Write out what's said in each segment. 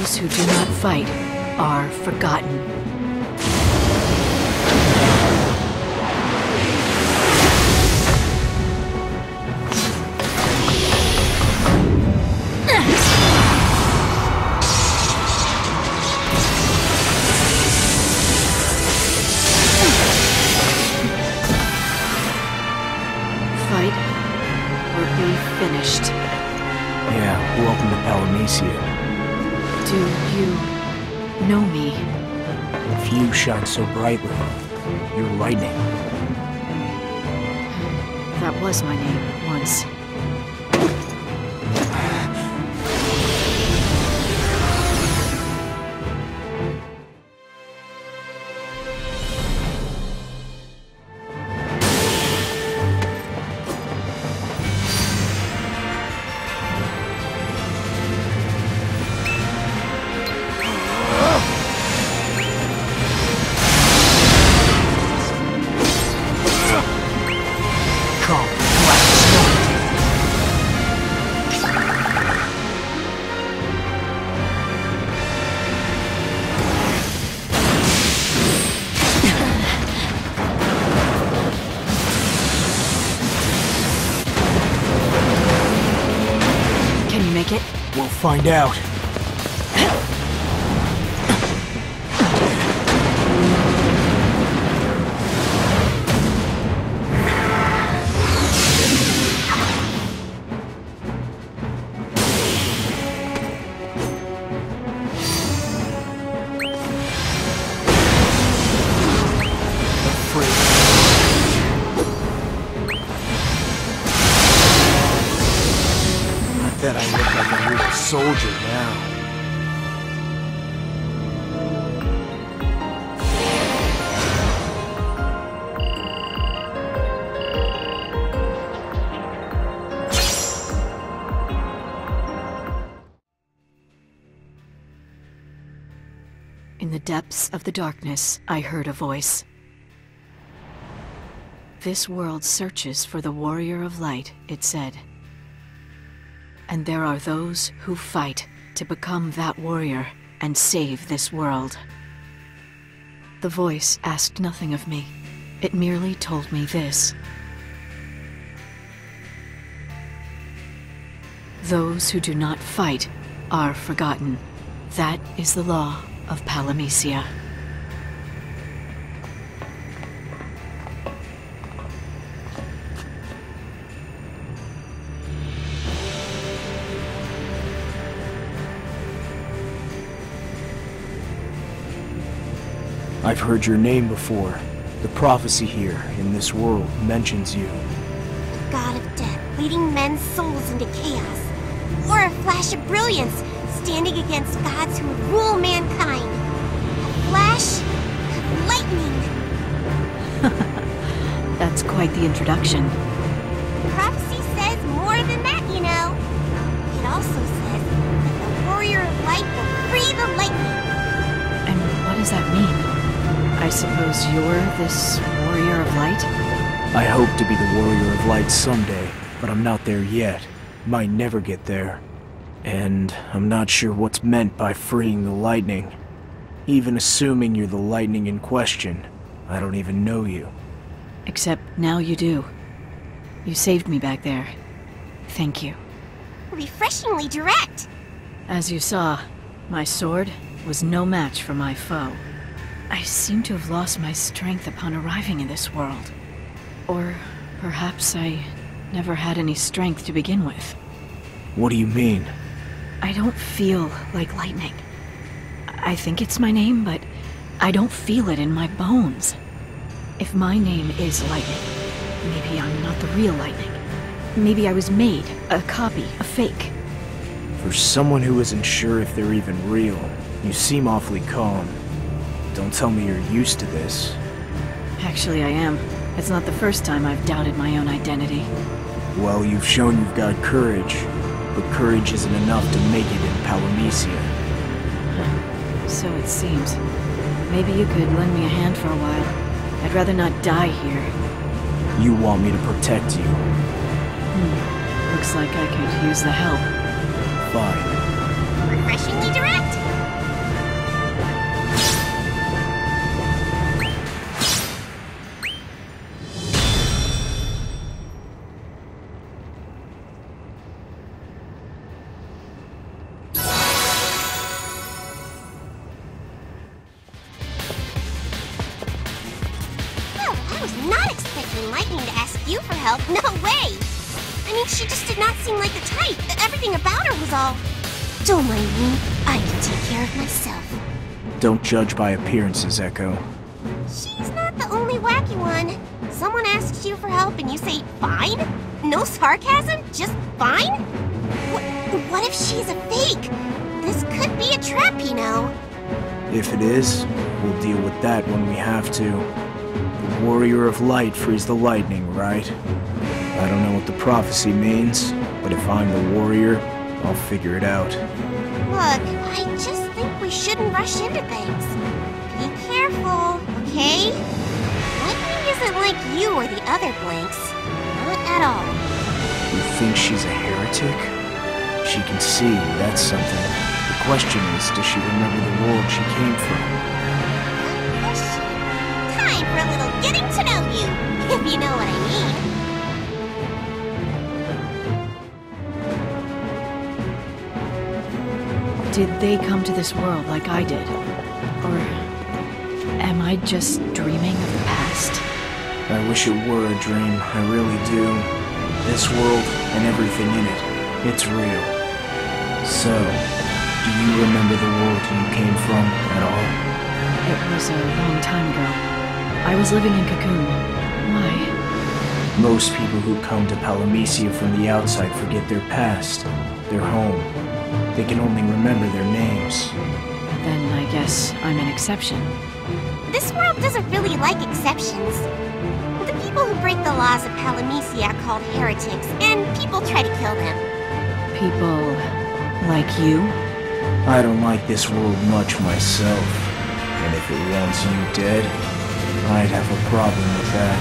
Those who do not fight are forgotten. You shine so brightly, you're lightning. That was my name once. Find out. Soldier now. In the depths of the darkness, I heard a voice. This world searches for the warrior of light, it said. And there are those who fight to become that warrior and save this world. The voice asked nothing of me. It merely told me this. Those who do not fight are forgotten. That is the law of Palamecia. I've heard your name before. The prophecy here in this world mentions you. The god of death, leading men's souls into chaos. Or a flash of brilliance, standing against gods who rule mankind. A flash of lightning. That's quite the introduction. Prophecy says more than that, you know. It also says that the warrior of light will free the lightning. And what does that mean? I suppose you're this warrior of light? I hope to be the warrior of light someday, but I'm not there yet. Might never get there. And I'm not sure what's meant by freeing the lightning. Even assuming you're the lightning in question, I don't even know you. Except now you do. You saved me back there. Thank you. Refreshingly direct. As you saw, my sword was no match for my foe. I seem to have lost my strength upon arriving in this world. Or perhaps I never had any strength to begin with. What do you mean? I don't feel like lightning. I think it's my name, but I don't feel it in my bones. If my name is Lightning, maybe I'm not the real Lightning. Maybe I was made, a copy, a fake. For someone who isn't sure if they're even real, you seem awfully calm. Don't tell me you're used to this. Actually, I am. It's not the first time I've doubted my own identity. Well, you've shown you've got courage, but courage isn't enough to make it in Palamecia. So it seems. Maybe you could lend me a hand for a while. I'd rather not die here. You want me to protect you. Hmm. Looks like I could use the help. Fine. Refreshingly direct. You for help. No way! I mean, she just did not seem like the type. Everything about her was all. Don't mind me. I can take care of myself. Don't judge by appearances, Echo. She's not the only wacky one. Someone asks you for help and you say, fine? No sarcasm? Just fine? What, what if she's a fake? This could be a trap, you know. If it is, we'll deal with that when we have to. Warrior of Light frees the lightning, right? I don't know what the prophecy means, but if I'm the warrior, I'll figure it out. Look, I just think we shouldn't rush into things. Be careful, okay? Lightning isn't like you or the other Blanks. Not at all. You think she's a heretic? She can see, that's something. The question is, does she remember the world she came from? Did they come to this world like I did? Or am I just dreaming of the past? I wish it were a dream, I really do. This world and everything in it, it's real. So, do you remember the world you came from at all? It was a long time ago. I was living in Cocoon. Why? Most people who come to Palamecia from the outside forget their past, their home. They can only remember their names. Then I guess I'm an exception. This world doesn't really like exceptions. The people who break the laws of Palamecia are called heretics, and people try to kill them. People like you? I don't like this world much myself. And if it wants you dead, I'd have a problem with that.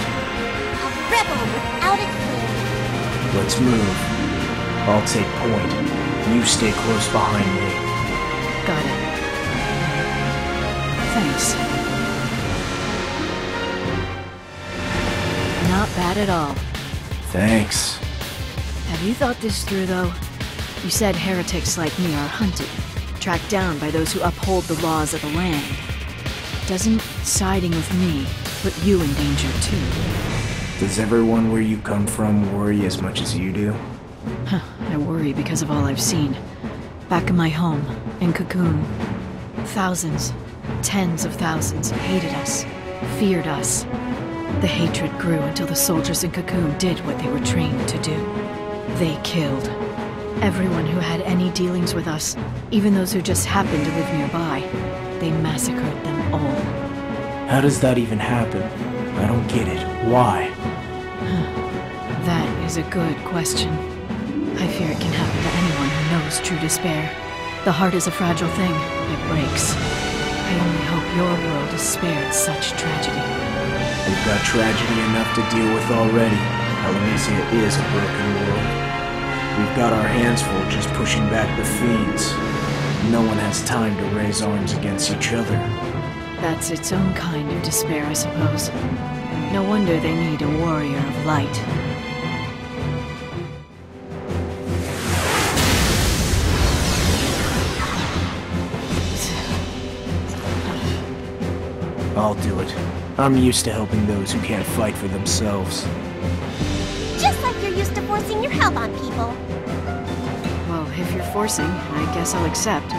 A rebel without a clue. Let's move. I'll take point. You stay close behind me. Got it. Thanks. Not bad at all. Thanks. Have you thought this through, though? You said heretics like me are hunted, tracked down by those who uphold the laws of the land. Doesn't siding with me put you in danger, too? Does everyone where you come from worry as much as you do? Worry because of all I've seen. Back in my home, in Cocoon, thousands, tens of thousands hated us, feared us. The hatred grew until the soldiers in Cocoon did what they were trained to do. They killed everyone who had any dealings with us, even those who just happened to live nearby. They massacred them all. How does that even happen? I don't get it. Why? That is a good question. I fear it can happen to anyone who knows true despair. The heart is a fragile thing. It breaks. I only hope your world is spared such tragedy. We've got tragedy enough to deal with already. Palamecia is a broken world. We've got our hands full just pushing back the fiends. No one has time to raise arms against each other. That's its own kind of despair, I suppose. No wonder they need a warrior of light. I'll do it. I'm used to helping those who can't fight for themselves. Just like you're used to forcing your help on people. Well, if you're forcing, I guess I'll accept.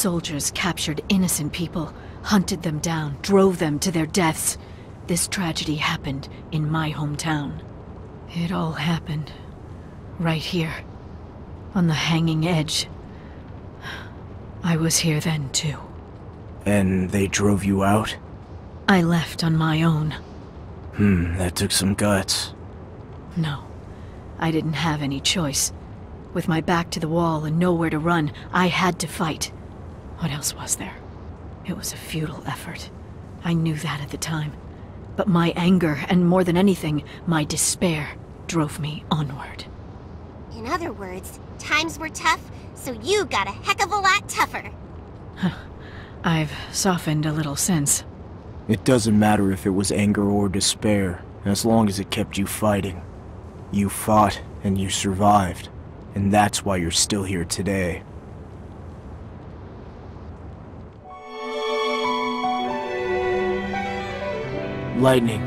Soldiers captured innocent people, hunted them down, drove them to their deaths. This tragedy happened in my hometown. It all happened right here, on the hanging edge. I was here then, too. And they drove you out? I left on my own. Hmm, that took some guts. No, I didn't have any choice. With my back to the wall and nowhere to run, I had to fight. What else was there? It was a futile effort. I knew that at the time. But my anger, and more than anything, my despair, drove me onward. In other words, times were tough, so you got a heck of a lot tougher. I've softened a little since. It doesn't matter if it was anger or despair, as long as it kept you fighting. You fought, and you survived. And that's why you're still here today. Lightning.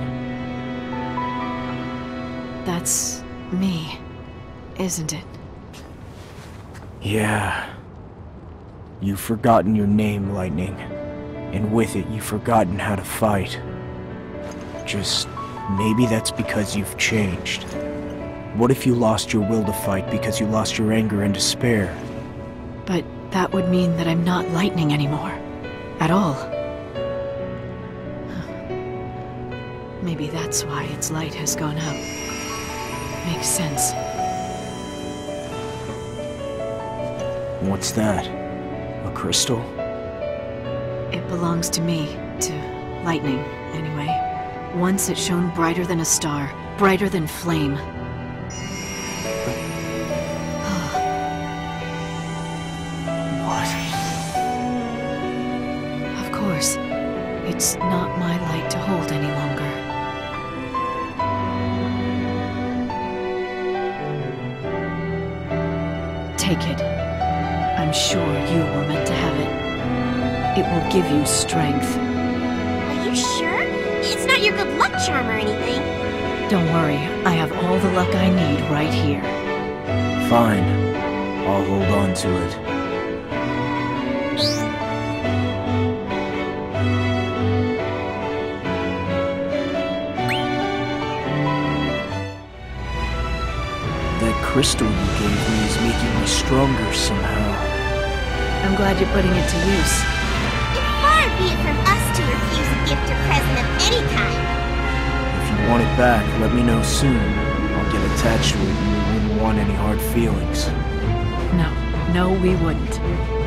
That's me, isn't it? Yeah. You've forgotten your name, Lightning. And with it, you've forgotten how to fight. Just maybe that's because you've changed. What if you lost your will to fight because you lost your anger and despair? But that would mean that I'm not lightning anymore. At all. Maybe that's why its light has gone out. Makes sense. What's that? A crystal? It belongs to me, to lightning, anyway. Once it shone brighter than a star, brighter than flame. Give you strength. Are you sure? It's not your good luck charm or anything. Don't worry, I have all the luck I need right here. Fine. I'll hold on to it. That crystal you gave me is making me stronger somehow. I'm glad you're putting it to use. And far be it from us to refuse a gift or present of any kind. If you want it back, let me know soon. I'll get attached to it and we wouldn't want any hard feelings. No, no, we wouldn't.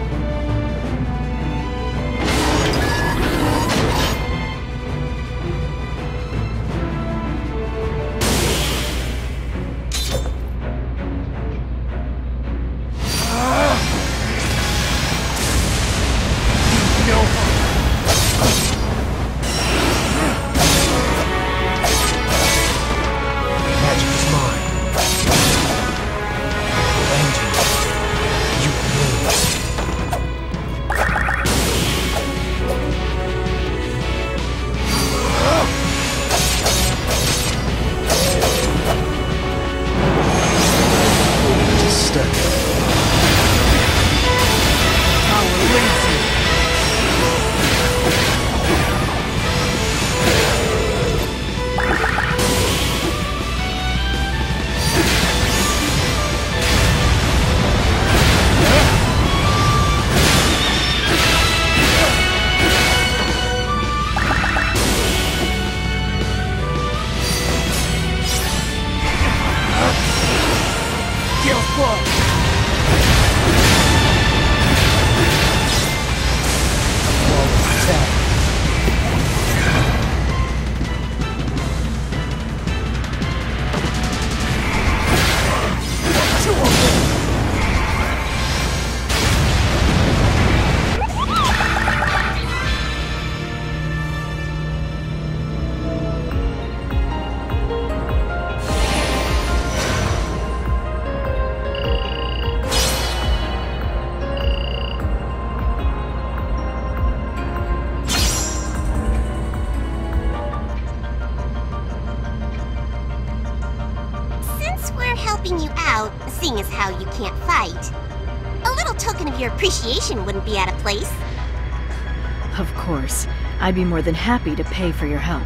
Be more than happy to pay for your help.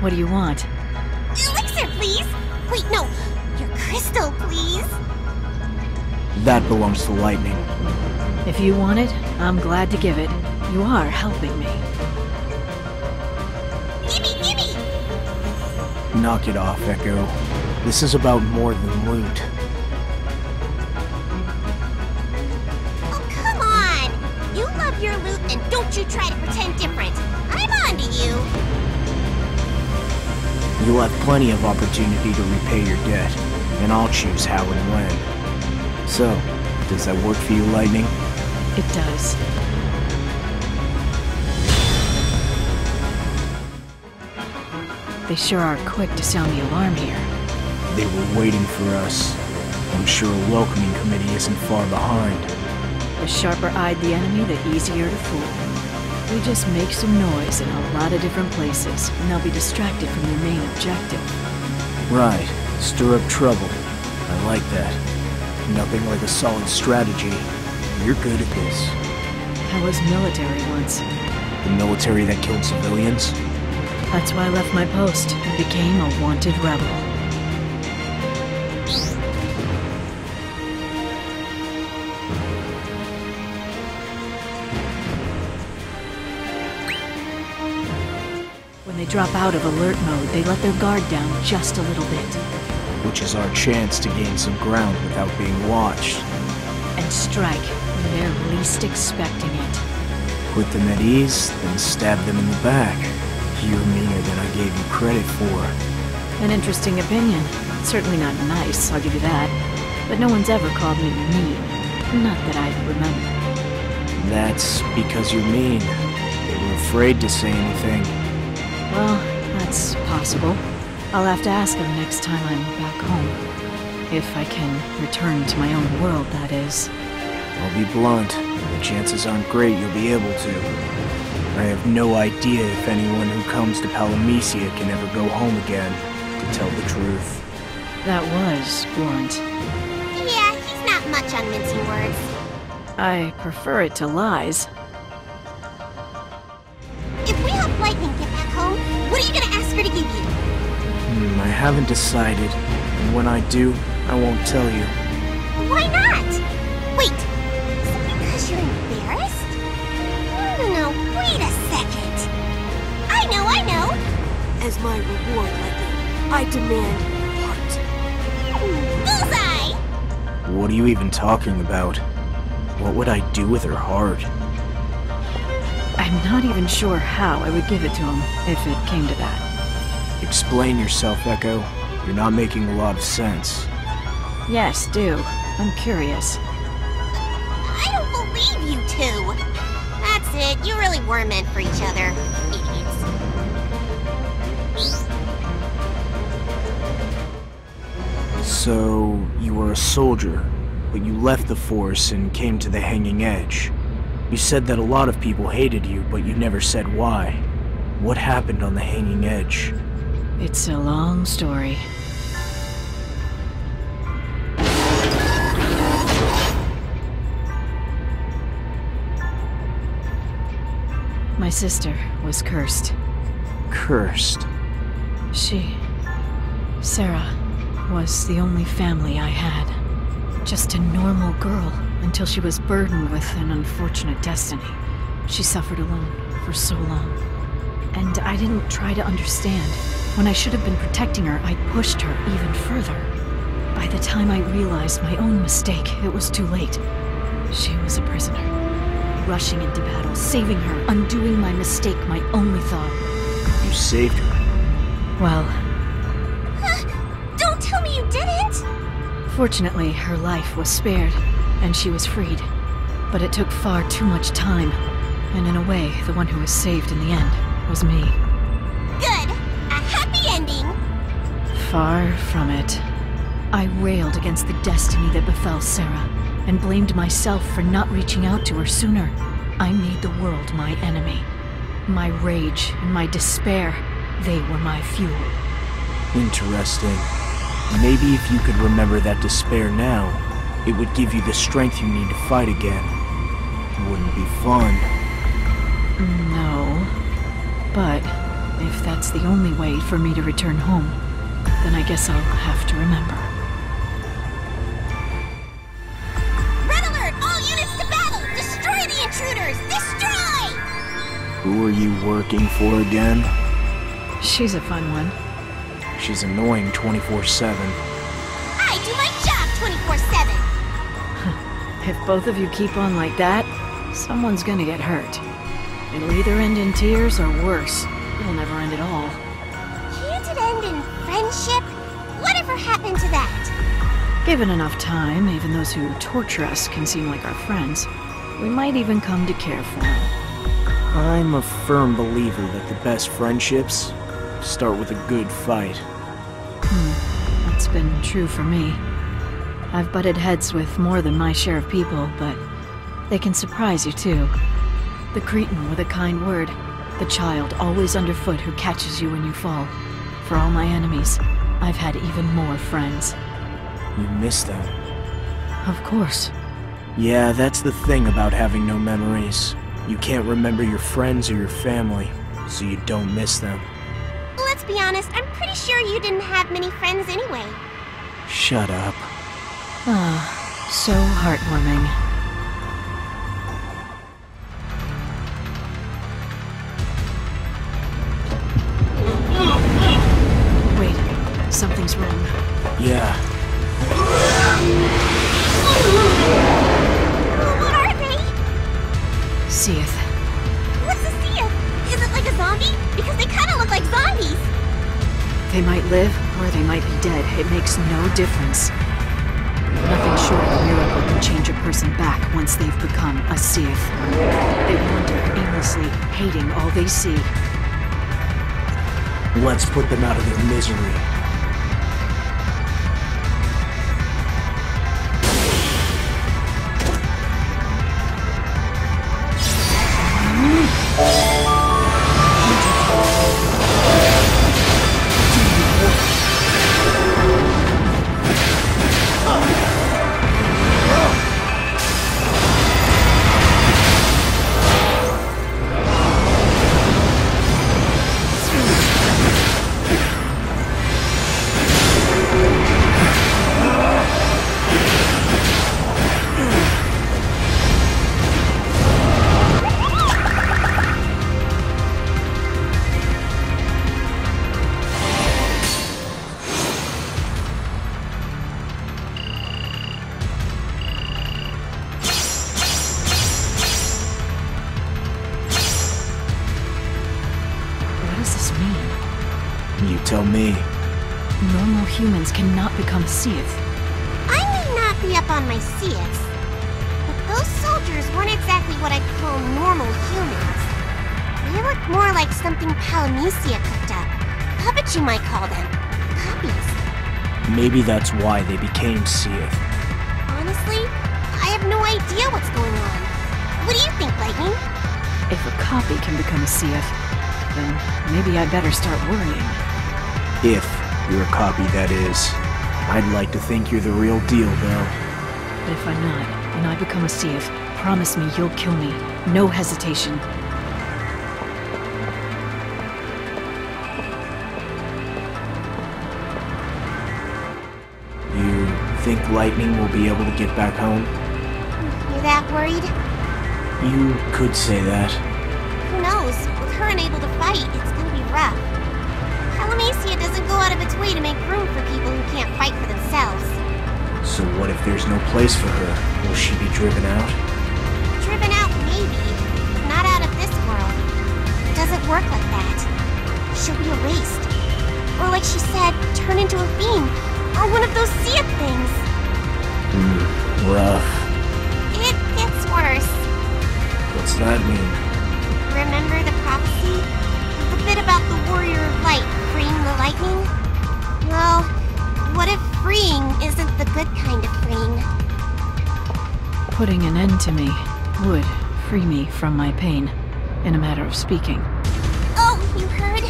What do you want? Elixir, please! Wait, no. Your crystal, please. That belongs to Lightning. If you want it, I'm glad to give it. You are helping me. Gimme, gimme! Knock it off, Echo. This is about more than loot. Oh, come on! You love your loot and don't you try to pretend You'll have plenty of opportunity to repay your debt, and I'll choose how and when. So, does that work for you, Lightning? It does. They sure are quick to sound the alarm here. They were waiting for us. I'm sure a welcoming committee isn't far behind. The sharper-eyed the enemy, the easier to fool. We just make some noise in a lot of different places, and they'll be distracted from their main objective. Right, stir up trouble. I like that. Nothing like a solid strategy. You're good at this. I was military once. The military that killed civilians? That's why I left my post and became a wanted rebel. Drop out of alert mode, they let their guard down just a little bit. Which is our chance to gain some ground without being watched. And strike when they're least expecting it. Put them at ease, then stab them in the back. You're meaner than I gave you credit for. An interesting opinion. Certainly not nice, I'll give you that. But no one's ever called me mean. Not that I remember. That's because you're mean. They were afraid to say anything. Well, that's possible. I'll have to ask him next time I'm back home. If I can return to my own world, that is. I'll be blunt. The chances aren't great you'll be able to. I have no idea if anyone who comes to Palamecia can ever go home again, to tell the truth. That was blunt. Yeah, he's not much on mincing words. I prefer it to lies. You gonna ask her to give you? Hmm, I haven't decided. And when I do, I won't tell you. Why not? Wait, is it because you're embarrassed? No, no, no, wait a second. I know, I know. As my reward, Lightning, I demand heart. Bullseye! What are you even talking about? What would I do with her heart? I'm not even sure how I would give it to him if it came to that. Explain yourself, Echo. You're not making a lot of sense. Yes, do. I'm curious. I don't believe you two. That's it, you really were meant for each other. Idiots. So, you were a soldier, but you left the Force and came to the Hanging Edge. You said that a lot of people hated you, but you never said why. What happened on the Hanging Edge? It's a long story. My sister was cursed. Cursed. She, Sarah, was the only family I had. Just a normal girl until she was burdened with an unfortunate destiny. She suffered alone for so long. And I didn't try to understand. When I should have been protecting her, I pushed her even further. By the time I realized my own mistake, it was too late. She was a prisoner. Rushing into battle, saving her, undoing my mistake, my only thought. You saved her. Well, Don't tell me you didn't! Fortunately, her life was spared, and she was freed. But it took far too much time, and in a way, the one who was saved in the end was me. Far from it. I railed against the destiny that befell Sarah, and blamed myself for not reaching out to her sooner. I made the world my enemy. My rage and my despair, they were my fuel. Interesting. Maybe if you could remember that despair now, It would give you the strength you need to fight again. It wouldn't be fun. No. But if that's the only way for me to return home, then I guess I'll have to remember. Red alert! All units to battle! Destroy the intruders! Destroy! Who are you working for again? She's a fun one. She's annoying 24-7. I do my job 24-7! If both of you keep on like that, someone's gonna get hurt. It'll either end in tears or worse. It'll never end at all. Given enough time, even those who torture us can seem like our friends. We might even come to care for them. I'm a firm believer that the best friendships start with a good fight. Hmm, that's been true for me. I've butted heads with more than my share of people, but they can surprise you too. The cretin with a kind word, the child always underfoot who catches you when you fall. For all my enemies, I've had even more friends. You miss them. Of course. Yeah, that's the thing about having no memories. You can't remember your friends or your family, so you don't miss them. Let's be honest, I'm pretty sure you didn't have many friends anyway. Shut up. Ah, so heartwarming. Let's put them out of their misery. Normal humans. They look more like something Palamecia cooked up. Puppets, you might call them. Copies. Maybe that's why they became Cie'th. Honestly, I have no idea what's going on. What do you think, Lightning? If a copy can become a Cie'th, then maybe I better start worrying. If you're a copy, that is. I'd like to think you're the real deal, though. But if I'm not, and I become a Cie'th, promise me you'll kill me. No hesitation. You think Lightning will be able to get back home? You're that worried? You could say that. Who knows? With her unable to fight, it's gonna be rough. Palamecia doesn't go out of its way to make room for people who can't fight for themselves. So what if there's no place for her? Will she be driven out? Driven out, maybe. Not out of this world. It doesn't work like that. She'll be erased. Or like she said, turn into a fiend. Or one of those sea things. Hmm, rough. It gets worse. What's that mean? Remember the prophecy? The bit about the warrior of light freeing the lightning? Well, what if freeing isn't the good kind of freeing? Putting an end to me would free me from my pain, in a matter of speaking. Oh, you heard?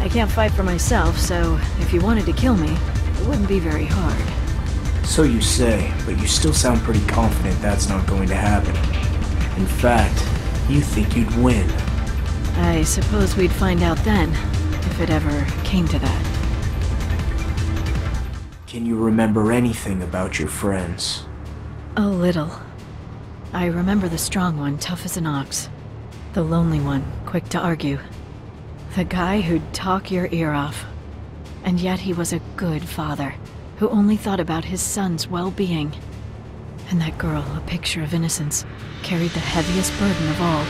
I can't fight for myself, so if you wanted to kill me, it wouldn't be very hard. So you say, but you still sound pretty confident that's not going to happen. In fact, you think you'd win. I suppose we'd find out then, if it ever came to that. Can you remember anything about your friends? A little. I remember the strong one, tough as an ox. The lonely one, quick to argue. The guy who'd talk your ear off. And yet he was a good father, who only thought about his son's well-being. And that girl, a picture of innocence, carried the heaviest burden of all.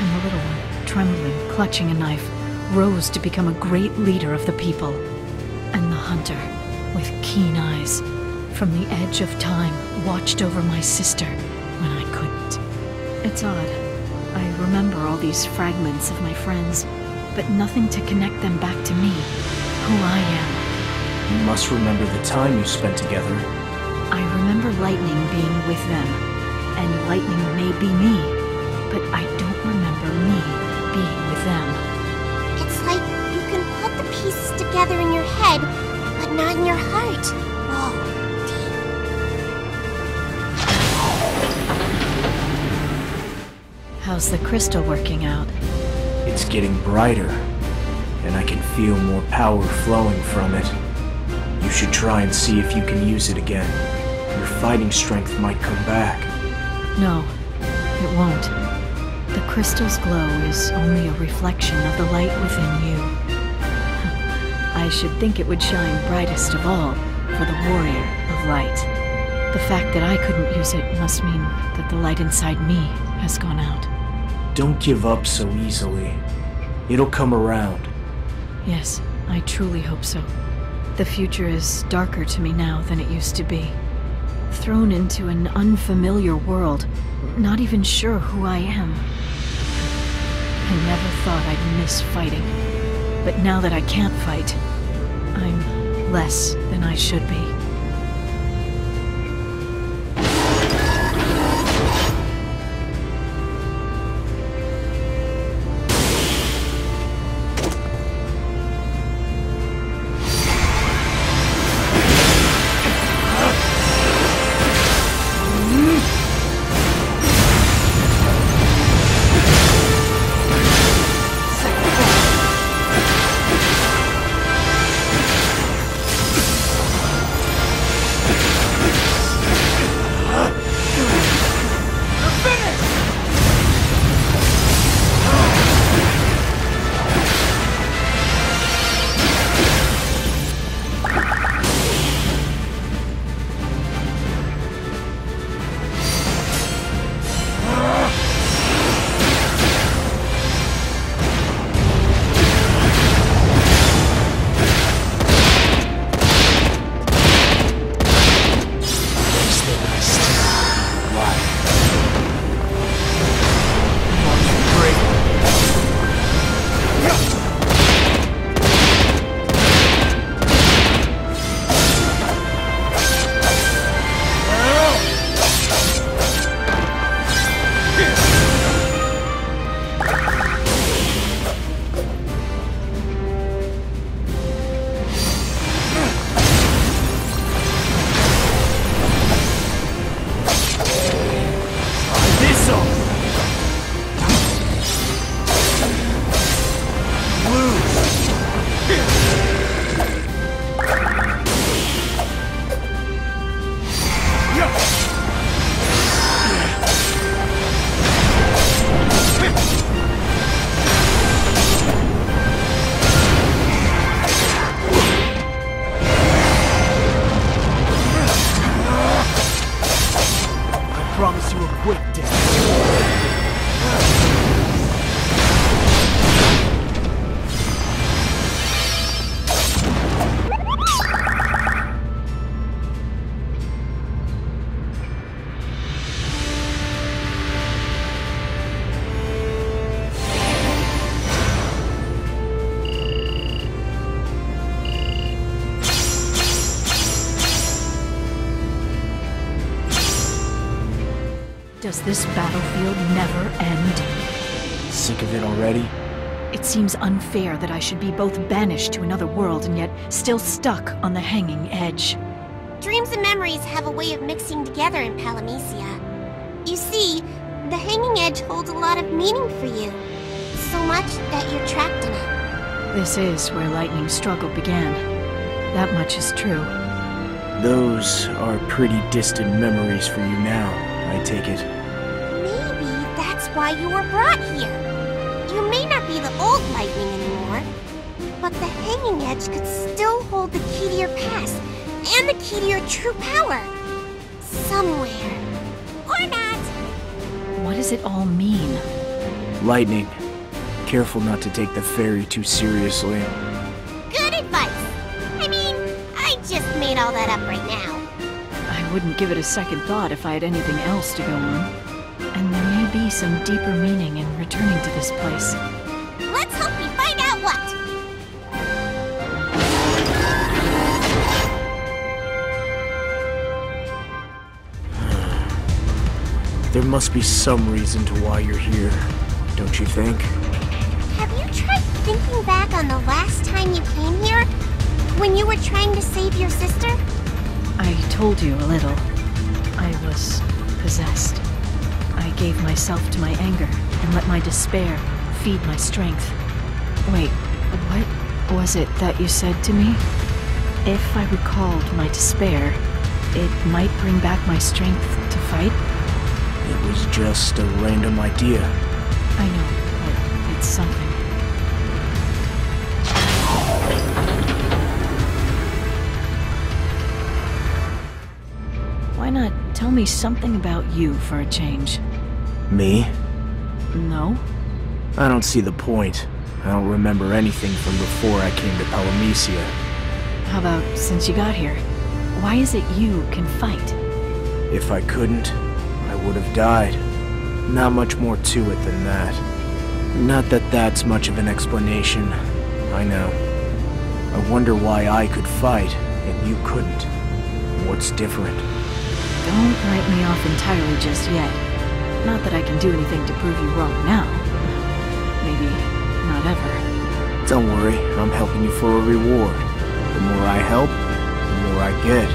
And the little one, trembling, clutching a knife, rose to become a great leader of the people. And the hunter, with keen eyes, from the edge of time, watched over my sister when I couldn't. It's odd. I remember all these fragments of my friends, but nothing to connect them back to me, who I am. You must remember the time you spent together. I remember Lightning being with them, and Lightning may be me, but I don't remember me being with them. It's like you can put the pieces together in your head, but not in your heart. How's the crystal working out? It's getting brighter, and I can feel more power flowing from it. You should try and see if you can use it again. Your fighting strength might come back. No, it won't. The crystal's glow is only a reflection of the light within you. I should think it would shine brightest of all for the warrior of light. The fact that I couldn't use it must mean that the light inside me has gone out. Don't give up so easily. It'll come around. Yes, I truly hope so. The future is darker to me now than it used to be. Thrown into an unfamiliar world, not even sure who I am. I never thought I'd miss fighting. But now that I can't fight, I'm less than I should be. Does this battlefield never end? Sick of it already? It seems unfair that I should be both banished to another world and yet still stuck on the hanging edge. Dreams and memories have a way of mixing together in Palamecia. You see, the Hanging Edge holds a lot of meaning for you. So much that you're trapped in it. This is where Lightning's struggle began. That much is true. Those are pretty distant memories for you now, I take it. Maybe that's why you were brought here. You may not be the old Lightning anymore, but the Hanging Edge could still hold the key to your past and the key to your true power. Somewhere. Or not. What does it all mean? Lightning, careful not to take the fairy too seriously. Good advice. I mean, I just made all that up right now. I wouldn't give it a second thought if I had anything else to go on. And there may be some deeper meaning in returning to this place. Let's hope we find out what. There must be some reason to why you're here, don't you think? Have you tried thinking back on the last time you came here? When you were trying to save your sister? I told you a little. I was possessed. I gave myself to my anger and let my despair feed my strength. Wait, what was it that you said to me? If I recalled my despair, it might bring back my strength to fight? It was just a random idea. I know, but it's something. Why not tell me something about you for a change? Me? No? I don't see the point. I don't remember anything from before I came to Palamecia. How about since you got here? Why is it you can fight? If I couldn't, I would have died. Not much more to it than that. Not that that's much of an explanation. I know. I wonder why I could fight and you couldn't. What's different? Don't write me off entirely just yet. Not that I can do anything to prove you wrong now. Maybe not ever. Don't worry, I'm helping you for a reward. The more I help, the more I get.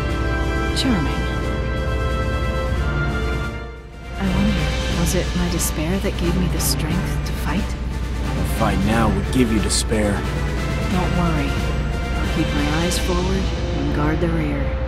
Charming. I wonder, was it my despair that gave me the strength to fight? A fight now would give you despair. Don't worry. I'll keep my eyes forward and guard the rear.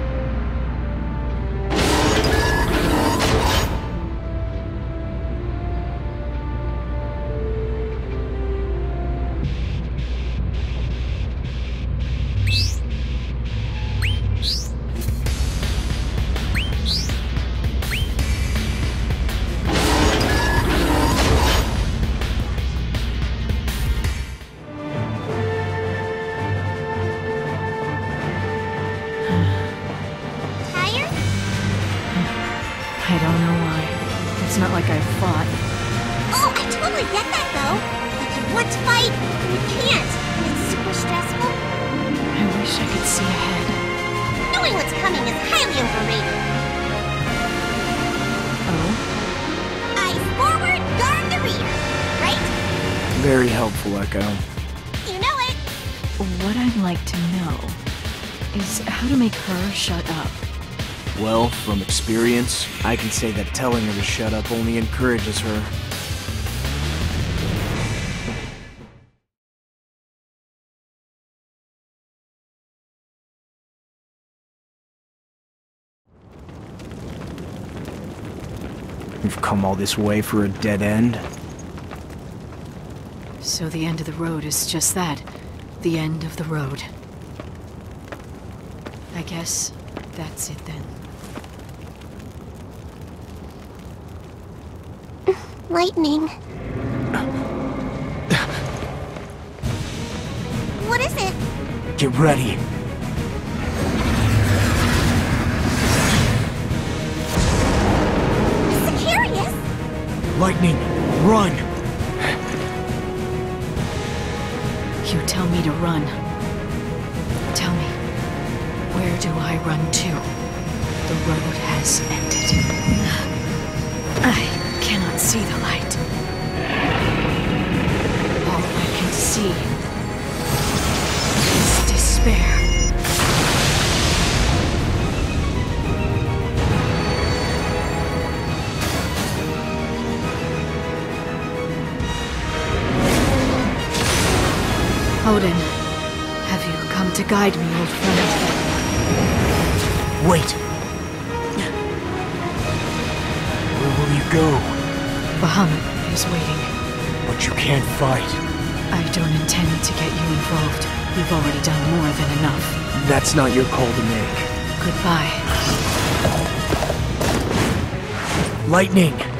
I can say that telling her to shut up only encourages her. We've come all this way for a dead end? So the end of the road is just that. The end of the road. I guess that's it then. Lightning. what is it? Get ready. Sicarius? Lightning, run! You tell me to run. Tell me, where do I run to? The road has ended. I cannot see the light. All I can see is despair. Odin, have you come to guide me, old friend? Wait! Is waiting. But you can't fight. I don't intend to get you involved. You've already done more than enough. That's not your call to make. Goodbye. Lightning!